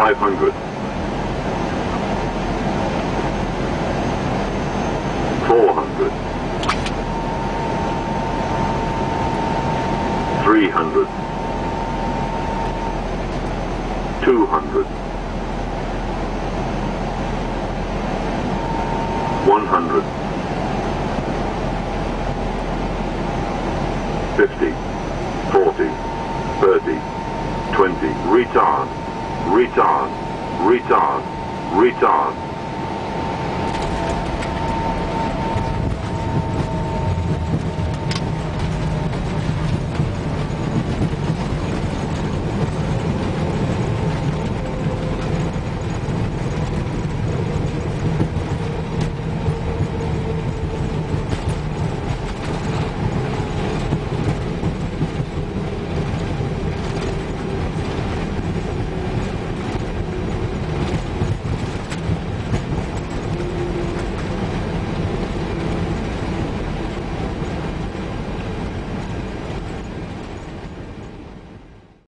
500. 400. 300. 200. 100. 50. 40. 30. 20. Retard. Retard. Retard. Retard.